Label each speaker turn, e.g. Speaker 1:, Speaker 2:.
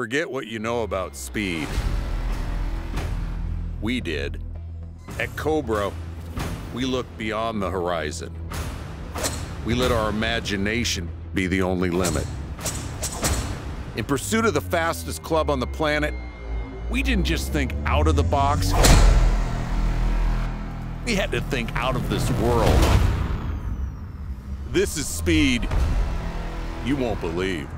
Speaker 1: Forget what you know about speed. We did. At Cobra, we looked beyond the horizon. We let our imagination be the only limit. In pursuit of the fastest club on the planet, we didn't just think out of the box, we had to think out of this world. This is speed you won't believe.